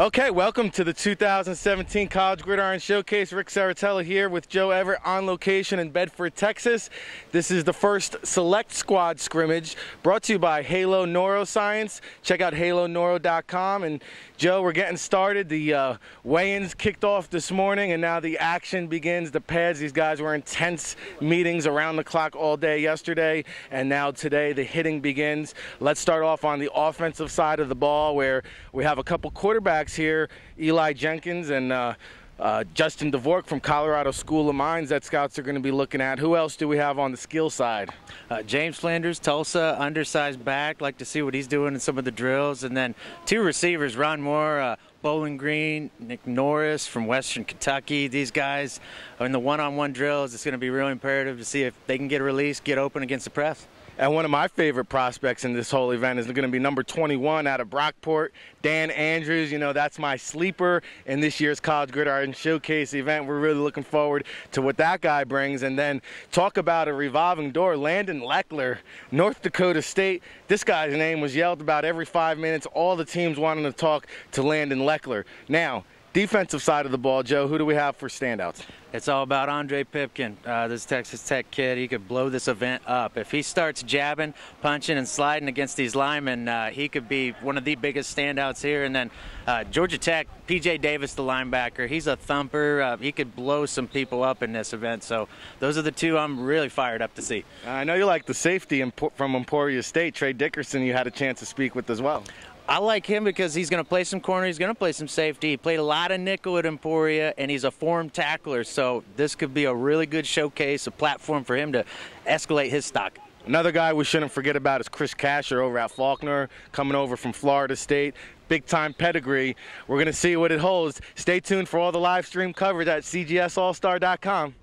Okay, welcome to the 2017 College Gridiron Showcase. Rick Serritella here with Joe Everett on location in Bedford, Texas. This is the first select squad scrimmage brought to you by Halo Neuroscience. Check out haloneuro.com. And Joe, we're getting started. The uh, weigh-ins kicked off this morning, and now the action begins. The pads, these guys were in intense meetings around the clock all day yesterday, and now today the hitting begins. Let's start off on the offensive side of the ball, where we have a couple quarterbacks here, Eli Jenkins and uh, uh, Justin Dvorak from Colorado School of Mines that scouts are going to be looking at. Who else do we have on the skill side? Uh, James Flanders, Tulsa, undersized back. Like to see what he's doing in some of the drills. And then two receivers, Ron Moore, uh, Bowling Green, Nick Norris from Western Kentucky. These guys in the one-on-one drills, it's going to be really imperative to see if they can get released, get open against the press. And one of my favorite prospects in this whole event is going to be number 21 out of Brockport, Dan Andrews. You know, that's my sleeper in this year's College Gridiron Showcase event. We're really looking forward to what that guy brings. And then talk about a revolving door. Landon Leckler, North Dakota State. This guy's name was yelled about every five minutes. All the teams wanting to talk to Landon Leckler. Now, defensive side of the ball, Joe, who do we have for standouts? It's all about Andre Pipkin, uh, this Texas Tech kid. He could blow this event up. If he starts jabbing, punching, and sliding against these linemen, uh, he could be one of the biggest standouts here. And then uh, Georgia Tech, P.J. Davis, the linebacker, he's a thumper. Uh, he could blow some people up in this event. So those are the two I'm really fired up to see. I know you like the safety from Emporia State, Trey Dickerson. You had a chance to speak with as well. I like him because he's going to play some corner. He's going to play some safety. He played a lot of nickel at Emporia, and he's a form tackler. So this could be a really good showcase, a platform for him to escalate his stock. Another guy we shouldn't forget about is Chris Casher over at Faulkner, coming over from Florida State. Big time pedigree. We're going to see what it holds. Stay tuned for all the live stream coverage at cgsallstar.com.